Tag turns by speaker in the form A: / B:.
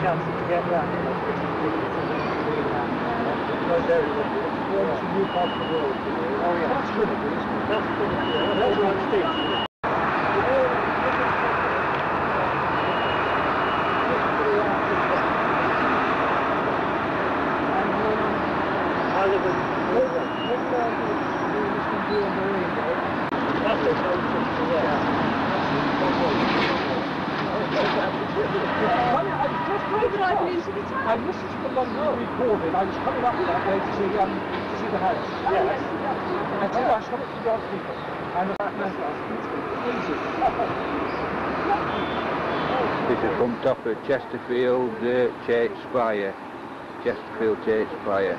A: chance to get round.
B: Once you move off the road.
A: Oh, yeah.
B: That's good.
A: That's good. That's. I live in that's it.
B: I listened to the London recording. I was coming up that way to see um to see the house.
A: Yes.
B: And so I was coming to the people. And that man easy.
C: This is from top of Chesterfield uh, Church Spire. Chesterfield Church Spire.